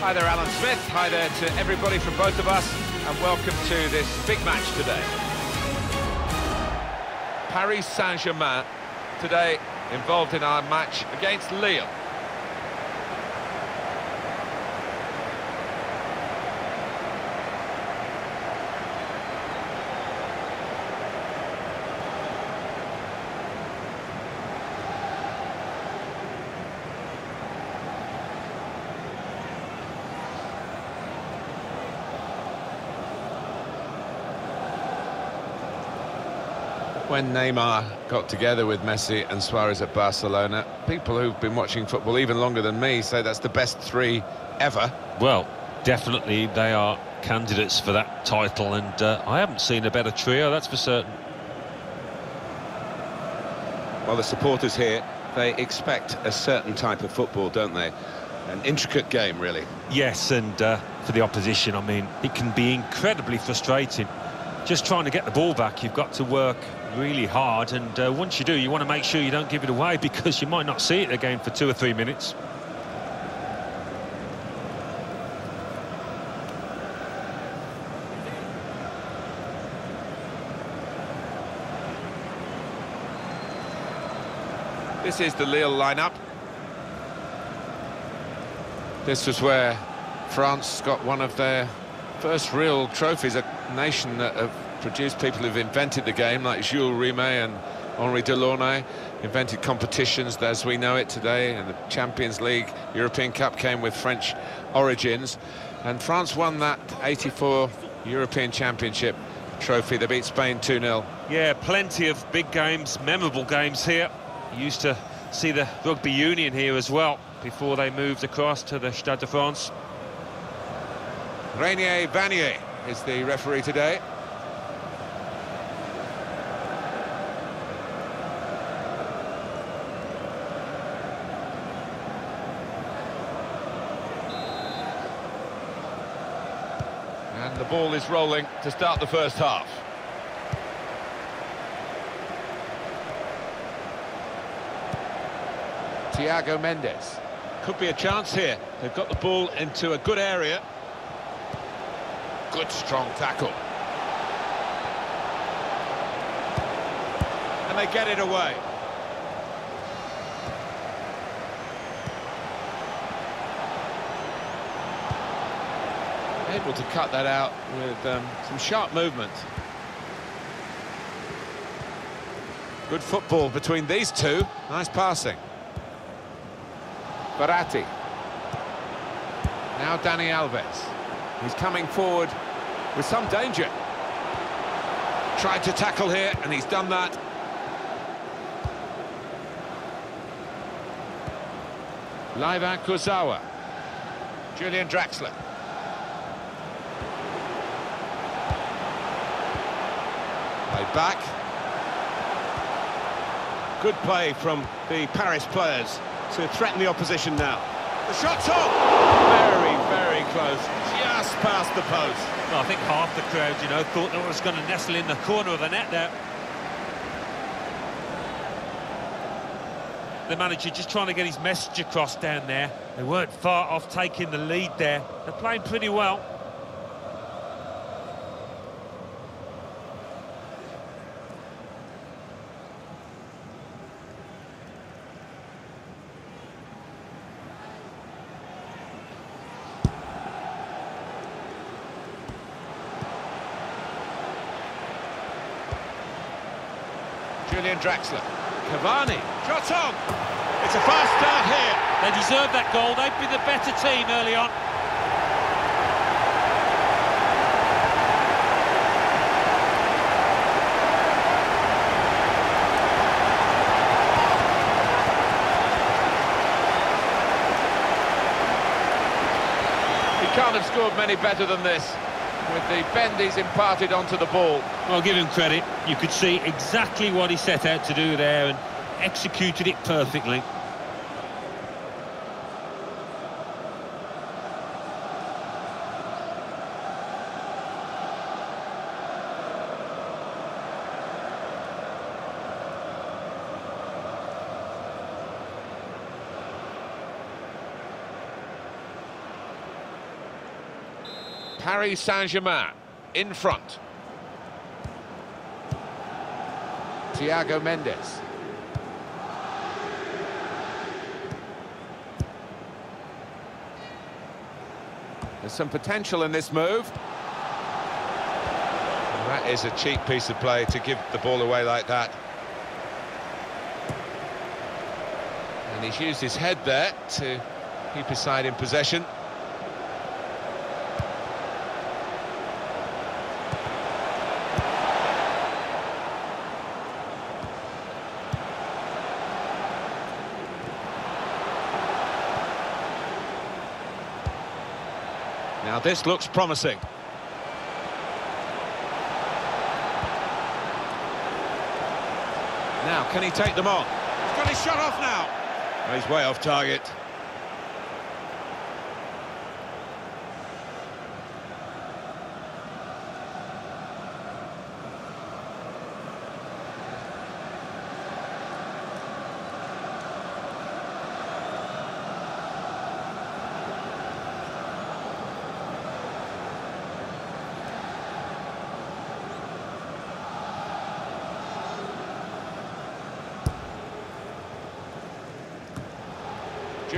Hi there, Alan Smith. Hi there to everybody from both of us, and welcome to this big match today. Paris Saint-Germain today involved in our match against Lille. When Neymar got together with Messi and Suarez at Barcelona, people who've been watching football even longer than me say that's the best three ever. Well, definitely they are candidates for that title, and uh, I haven't seen a better trio, that's for certain. Well, the supporters here, they expect a certain type of football, don't they? An intricate game, really. Yes, and uh, for the opposition, I mean, it can be incredibly frustrating. Just trying to get the ball back, you've got to work really hard, and uh, once you do, you want to make sure you don't give it away because you might not see it again for two or three minutes. This is the Lille lineup. This was where France got one of their first real trophies, a nation that have produced people who've invented the game, like Jules Rimet and Henri Delaunay, invented competitions as we know it today, and the Champions League, European Cup came with French origins, and France won that 84 European Championship trophy. They beat Spain 2-0. Yeah, plenty of big games, memorable games here. You used to see the rugby union here as well before they moved across to the Stade de France. Renier Vanier is the referee today. Ball is rolling to start the first half. Thiago Mendes. Could be a chance here. They've got the ball into a good area. Good strong tackle. And they get it away. Able to cut that out with um, some sharp movement. Good football between these two. Nice passing. Verratti. Now Dani Alves. He's coming forward with some danger. Tried to tackle here, and he's done that. Layvin Kurzawa. Julian Draxler. Back. Good play from the Paris players to threaten the opposition now. The shot's on! Very, very close. Just past the post. Well, I think half the crowd, you know, thought that was going to nestle in the corner of the net there. The manager just trying to get his message across down there. They weren't far off taking the lead there. They're playing pretty well. Julian Draxler. Cavani. Shot on! It's a fast start here. They deserved that goal. They'd be the better team early on. He can't have scored many better than this with the bend he's imparted onto the ball. I'll give him credit. You could see exactly what he set out to do there and executed it perfectly. Paris Saint-Germain in front. Thiago Mendes. There's some potential in this move. And that is a cheap piece of play to give the ball away like that. And he's used his head there to keep his side in possession. This looks promising. Now, can he take them on? He's got his shot off now. He's way off target.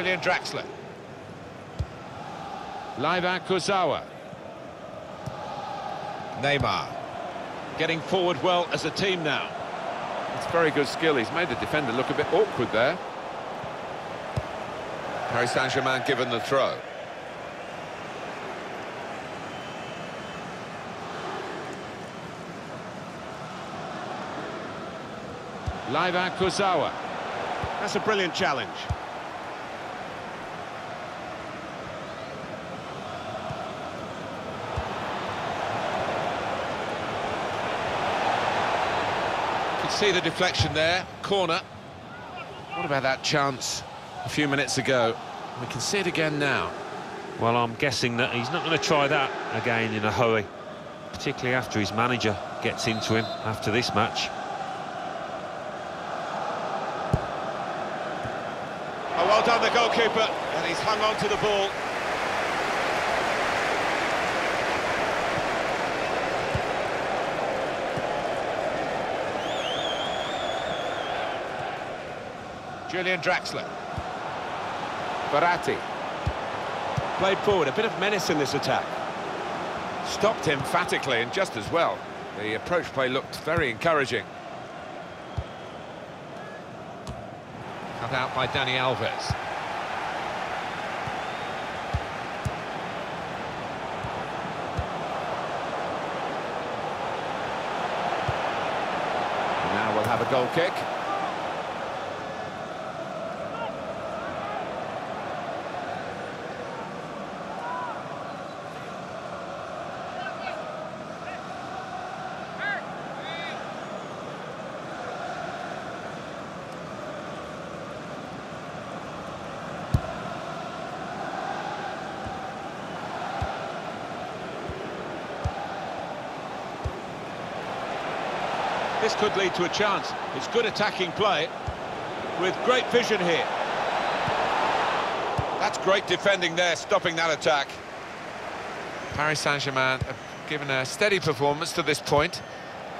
Julian Draxler. Layvin Kurzawa. Neymar getting forward well as a team now. It's very good skill. He's made the defender look a bit awkward there. Paris Saint-Germain given the throw. Layvin Kurzawa. That's a brilliant challenge. Could see the deflection there. Corner. What about that chance a few minutes ago? We can see it again now. Well, I'm guessing that he's not going to try that again in a hurry, particularly after his manager gets into him after this match. Oh, well done, the goalkeeper. And he's hung on to the ball. Julian Draxler. Verratti. Played forward, a bit of menace in this attack. Stopped emphatically and just as well. The approach play looked very encouraging. Cut out by Dani Alves. Now we'll have a goal kick. This could lead to a chance. It's good attacking play with great vision here. That's great defending there, stopping that attack. Paris Saint-Germain have given a steady performance to this point.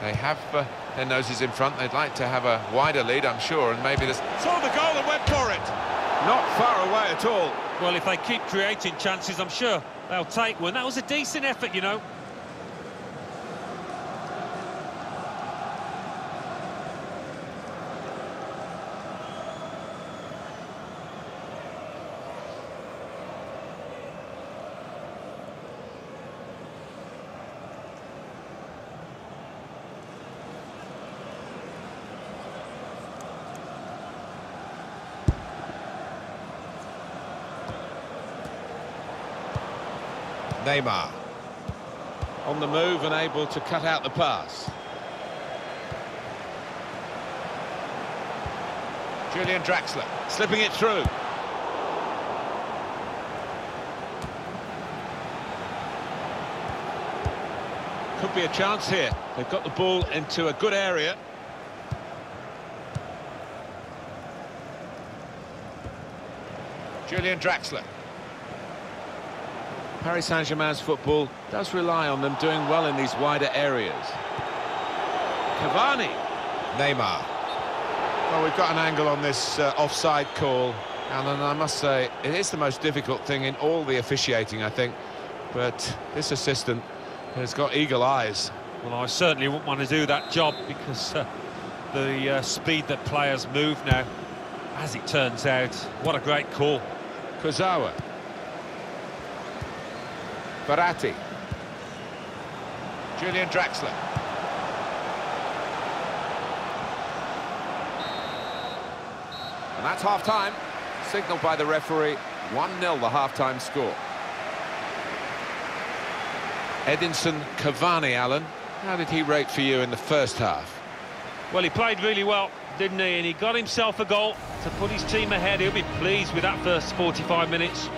They have uh, their noses in front. They'd like to have a wider lead, I'm sure, and maybe this... Saw the goal and went for it. Not far away at all. Well, if they keep creating chances, I'm sure they'll take one. That was a decent effort, you know. Neymar. On the move and able to cut out the pass. Julian Draxler. Slipping it through. Could be a chance here. They've got the ball into a good area. Julian Draxler. Paris Saint-Germain's football does rely on them doing well in these wider areas. Cavani. Neymar. Well, we've got an angle on this uh, offside call, Alan, I must say, it is the most difficult thing in all the officiating, I think. But this assistant has got eagle eyes. Well, I certainly wouldn't want to do that job because uh, the uh, speed that players move now, as it turns out, what a great call. Kurzawa. Verratti. Julian Draxler. And that's half-time. Signalled by the referee, 1-0 the half-time score. Edinson Cavani, Alan. How did he rate for you in the first half? Well, he played really well, didn't he? And he got himself a goal to put his team ahead. He'll be pleased with that first 45 minutes.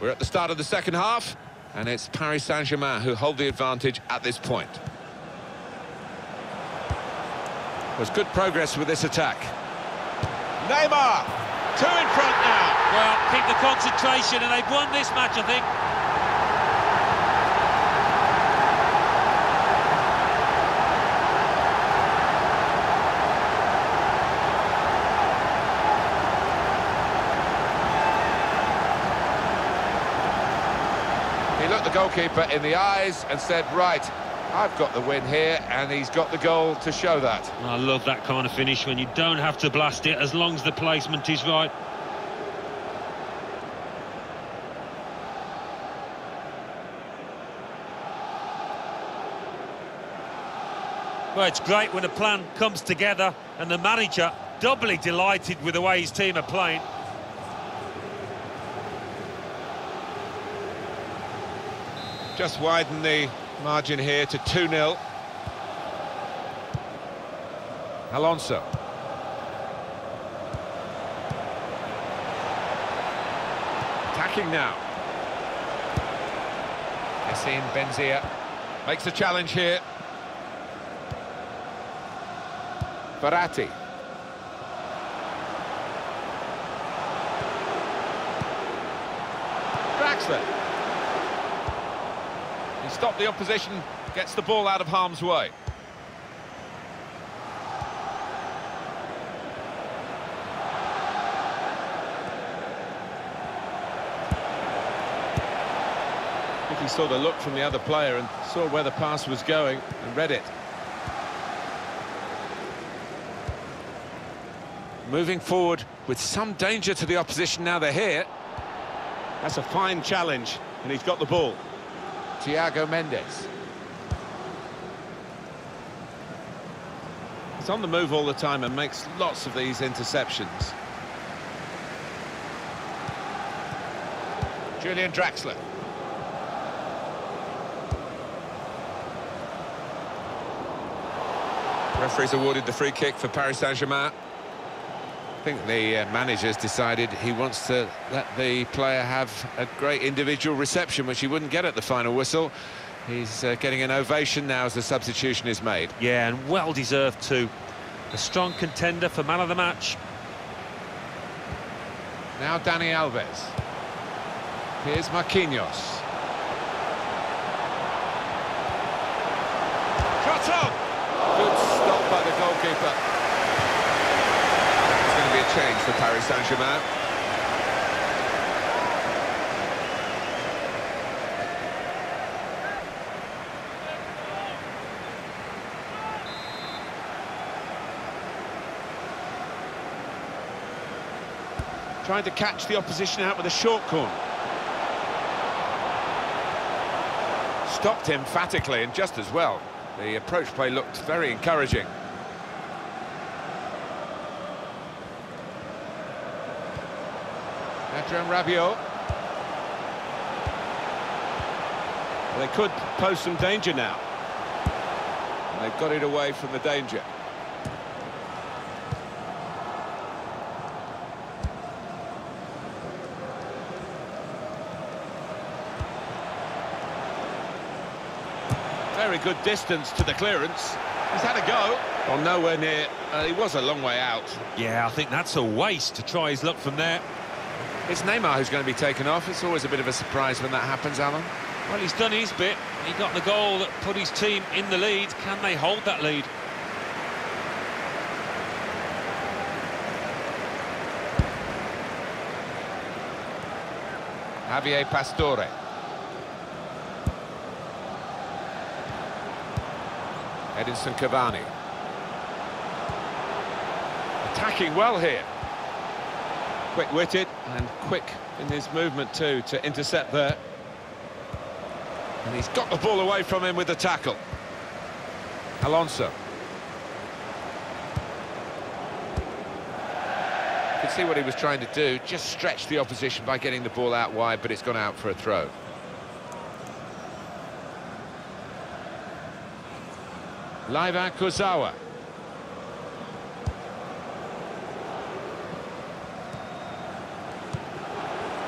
We're at the start of the second half, and it's Paris Saint-Germain who hold the advantage at this point. There's good progress with this attack. Neymar, two in front now. Well, keep the concentration, and they've won this match, I think. The goalkeeper in the eyes and said, right, I've got the win here, and he's got the goal to show that. I love that kind of finish when you don't have to blast it as long as the placement is right. Well, it's great when a plan comes together and the manager doubly delighted with the way his team are playing. Just widen the margin here to 2-0. Alonso. Attacking now. Yassine Benzia makes a challenge here. Verratti. Draxler. He stopped the opposition, gets the ball out of harm's way. I think he saw the look from the other player and saw where the pass was going and read it. Moving forward with some danger to the opposition now they're here. That's a fine challenge, and he's got the ball. Thiago Mendes. He's on the move all the time and makes lots of these interceptions. Julian Draxler. Referee's awarded the free kick for Paris Saint-Germain. I think the uh, manager's decided he wants to let the player have a great individual reception, which he wouldn't get at the final whistle. He's uh, getting an ovation now as the substitution is made. Yeah, and well deserved too. A strong contender for man of the match. Now Dani Alves. Here's Marquinhos. Shot on! Good stop by the goalkeeper. There's going to be a change for Paris Saint-Germain. Trying to catch the opposition out with a short corner. Stopped emphatically and just as well. The approach play looked very encouraging. Adrien Rabiot. They could pose some danger now. And they've got it away from the danger. Very good distance to the clearance. He's had a go. Well, nowhere near. Uh, he was a long way out. Yeah, I think that's a waste to try his luck from there. It's Neymar who's going to be taken off. It's always a bit of a surprise when that happens, Alan. Well, he's done his bit. He got the goal that put his team in the lead. Can they hold that lead? Javier Pastore. Edinson Cavani. Attacking well here. Quick-witted and quick in his movement too to intercept there. And he's got the ball away from him with the tackle. Alonso. You can see what he was trying to do, just stretch the opposition by getting the ball out wide, but it's gone out for a throw. Layvin Kurzawa.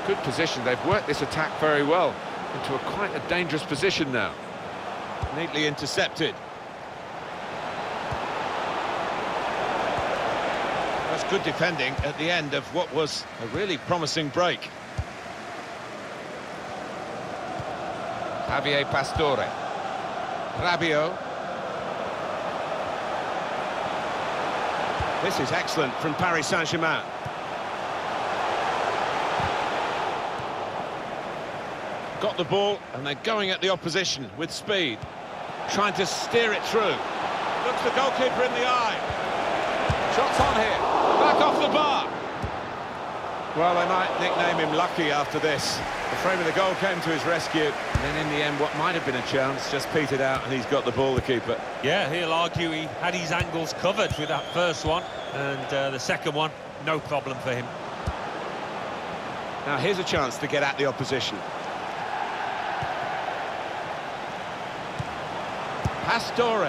Good position, they've worked this attack very well into a quite a dangerous position now. Neatly intercepted. That's good defending at the end of what was a really promising break. Javier Pastore. Rabiot. This is excellent from Paris Saint-Germain. Got the ball, and they're going at the opposition with speed. Trying to steer it through. Looks the goalkeeper in the eye. Shots on here. Back off the bar. Well, they might nickname him Lucky after this. The frame of the goal came to his rescue. And then in the end, what might have been a chance just petered out, and he's got the ball, the keeper. Yeah, he'll argue he had his angles covered with that first one. And uh, the second one, no problem for him. Now, here's a chance to get at the opposition. Pastore.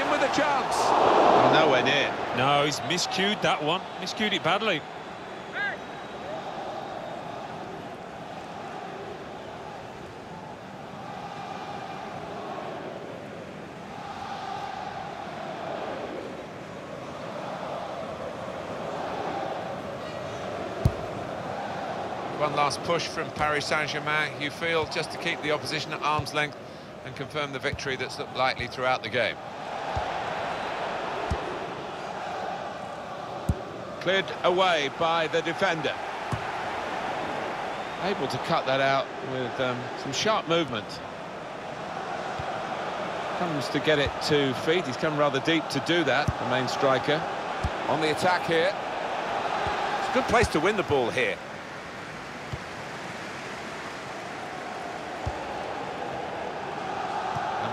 In with a chance. Oh, nowhere near. No, he's miscued that one. Miscued it badly. One last push from Paris Saint-Germain, you feel, just to keep the opposition at arm's length and confirm the victory that's looked likely throughout the game. Cleared away by the defender. Able to cut that out with um, some sharp movement. Comes to get it to feet. He's come rather deep to do that, the main striker. On the attack here. It's a good place to win the ball here.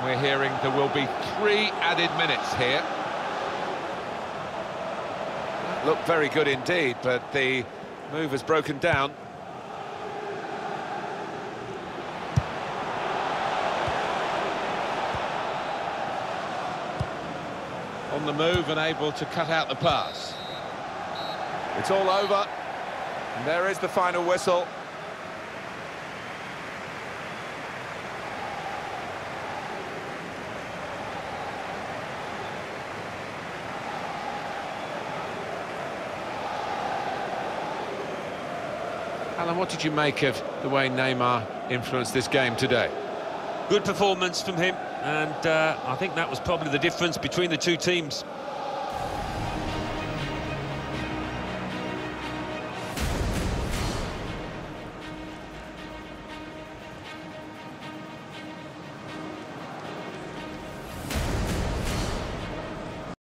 We're hearing there will be three added minutes here. Looked very good indeed, but the move has broken down. On the move and able to cut out the pass. It's all over. And there is the final whistle. Alan, what did you make of the way Neymar influenced this game today? Good performance from him, and uh, I think that was probably the difference between the two teams.